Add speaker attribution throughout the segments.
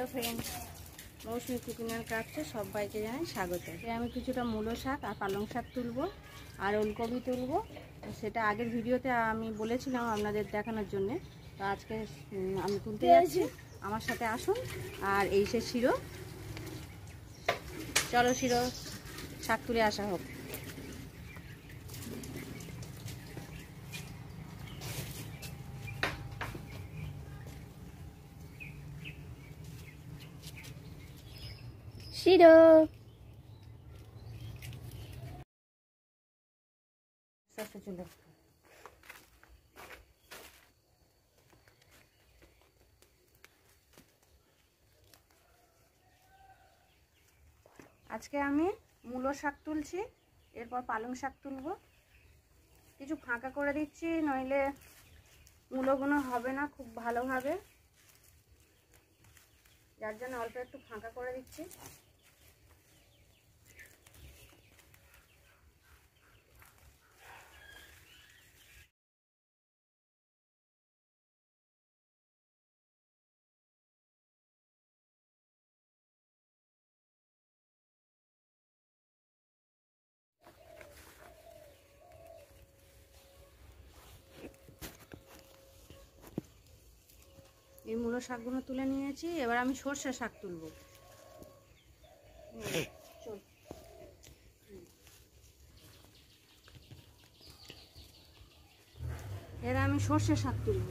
Speaker 1: Hello friends Mousumi cooking and ক্রাফটে সবাইকে জানাই স্বাগত। আমি কিছুটা মূলো শাক আর পালং শাক তুলবো আর ওলকপি তুলবো। সেটা আগের ভিডিওতে আমি বলেছিলাম আপনাদের দেখানোর জন্যে। তো আজকে আমি তুলতে যাচ্ছি। আমার সাথে আসুন। আর এই সে শিরো। চলো শিরো শাক তুলে আসা হোক। আস্তে চলে আজকে আমি মূলো শাক তুলছি, এরপর পালং শাক তুলব। কিছু ফাঁকা করে দিচ্ছি, নইলে মূলোগুলো হবে না খুব ভালোভাবে। যার জন্য অল্প একটু ফাঁকা করে দিচ্ছি। এই মূলো শাকগুলো তুলে নিয়েছি এবার আমি সর্ষে শাক তুলব। এরা এবার আমি সর্ষে শাক তুলব।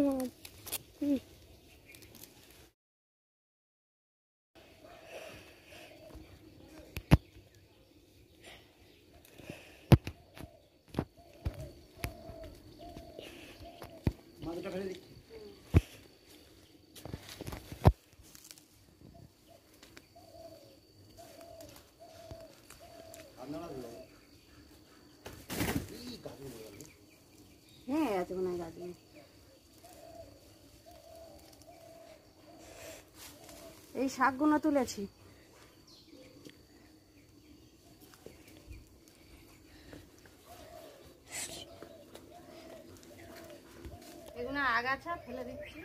Speaker 2: もう、うん。まだ食べれ
Speaker 1: てきて。এই শাকগুলো তুলেছি। এগুলো আগাছা ফেলে দিচ্ছি।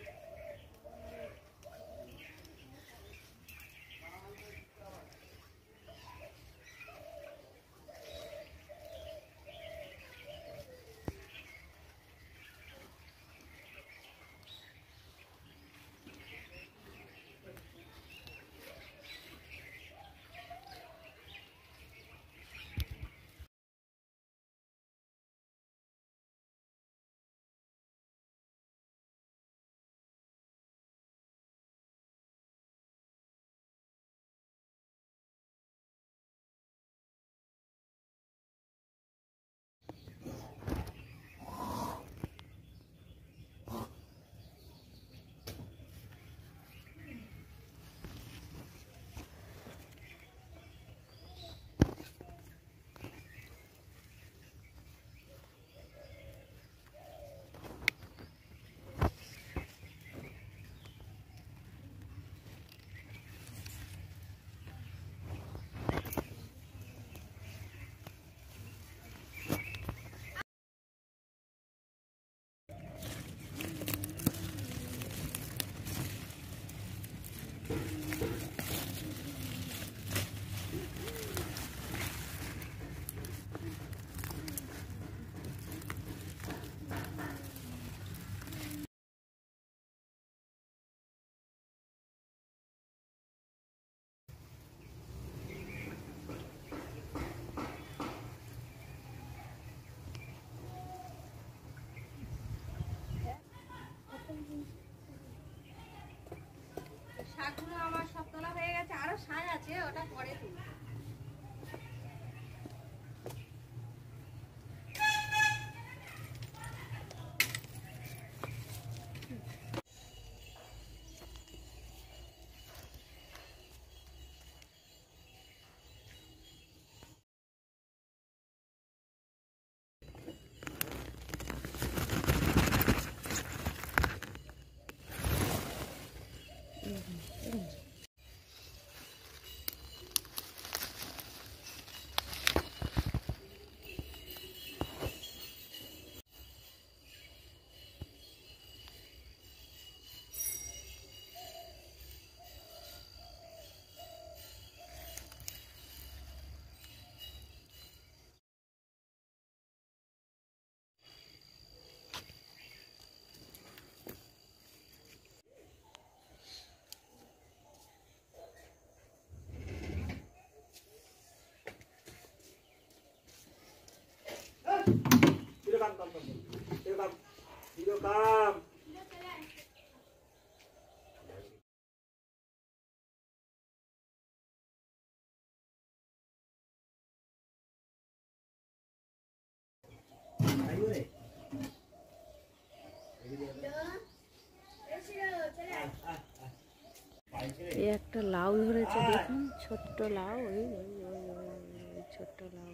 Speaker 1: শাকগুলো আমার সব তোলা হয়ে গেছে আরও শাক আছে ওটা পরে তুলব। এই একটা লাউ ধরেছে দেখুন ছোট্ট লাউ ছোট্ট লাউ।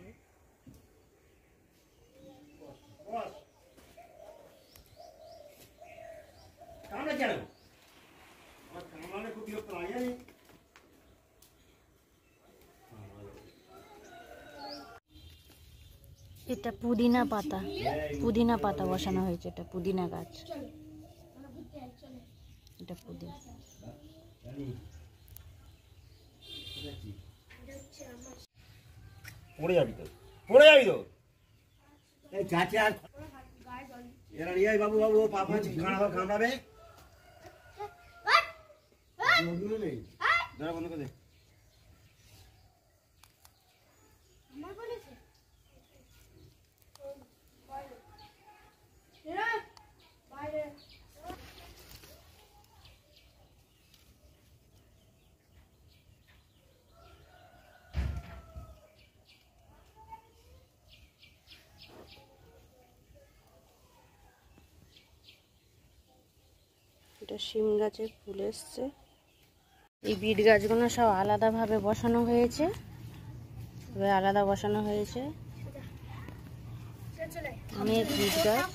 Speaker 1: এটা পুদিনা পাতা। পুদিনা পাতা বসানো হয়েছে এটা পুদিনা গাছ। এটা পুদিনা।
Speaker 3: পড়ে যাবি তো। পড়ে যাবি তো। এই গাছে আর এরা নিয়ে বাবু বাবু ও পাপা নেই। দাঁড়া বন্ধ করে দে।
Speaker 1: এটা শিম গাছে ফুল এসছে। এই বিট গাছগুলো সব আলাদাভাবে বসানো হয়েছে। আলাদা বসানো হয়েছে। অনেক বিট গাছ।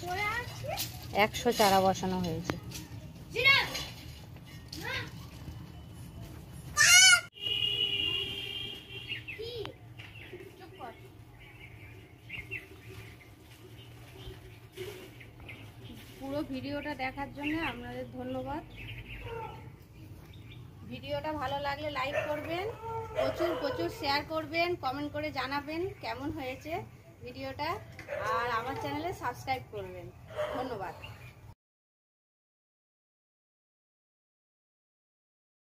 Speaker 1: একশো চারা বসানো হয়েছে। ভিডিওটা দেখার জন্য আপনাদের ধন্যবাদ। ভিডিওটা ভালো লাগলে লাইক করবেন, প্রচুর প্রচুর শেয়ার করবেন কমেন্ট করে জানাবেন কেমন হয়েছে ভিডিওটা, আর আমার চ্যানেলে সাবস্ক্রাইব করবেন। ধন্যবাদ।